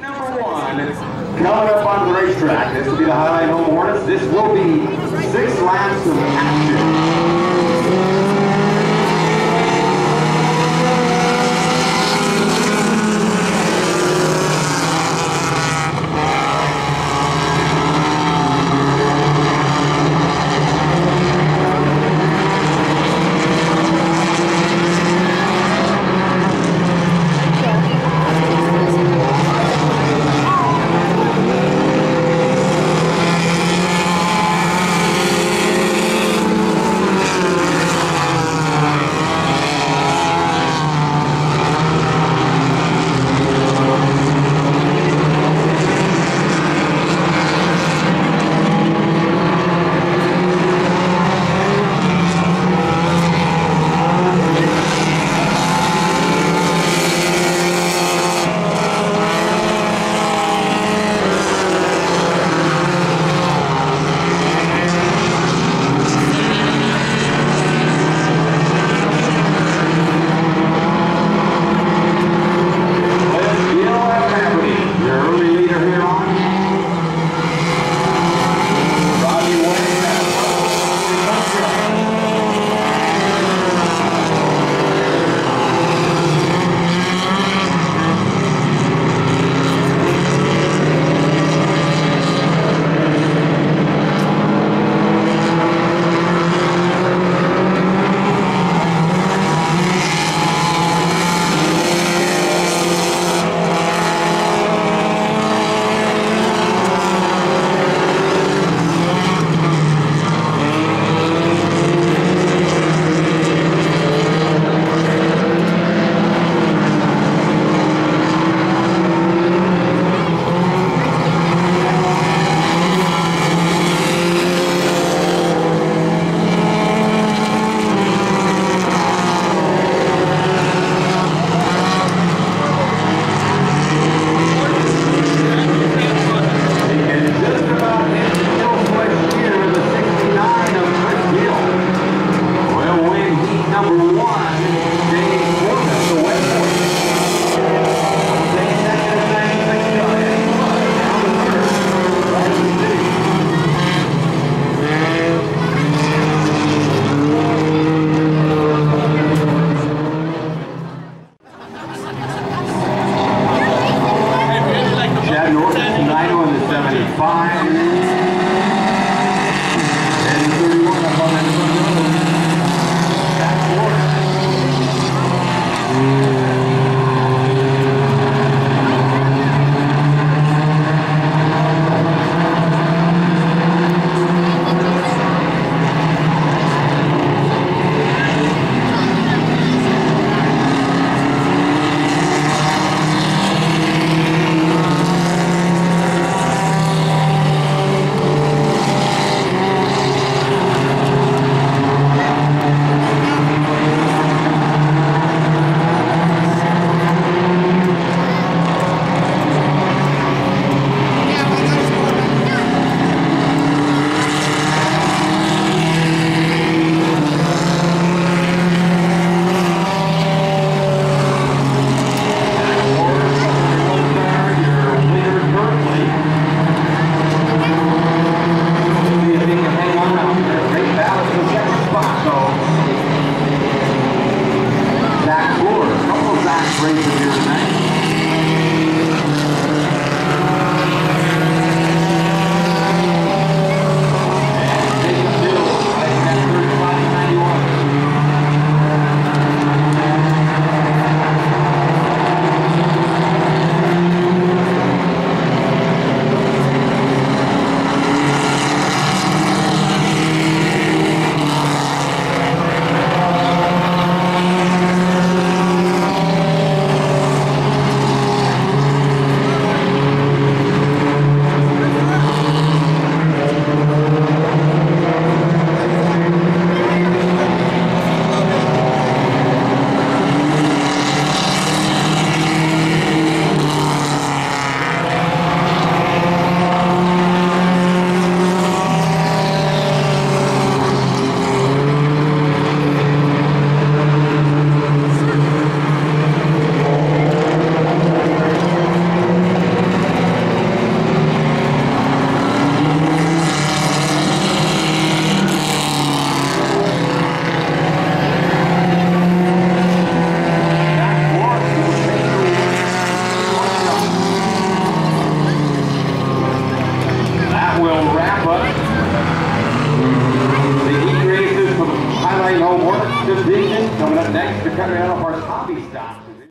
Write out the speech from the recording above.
number one coming up on the racetrack. This will be the Highline Home Hornets. This will be six laps of action. Number one. Dave Corbin, the Westport. Taking second at 96 down. Down to third. Ryder City. Chad Norton, Nino in the 75. will wrap up the E-Creative Highline Homework Division. Coming up next, the Country Animal Horse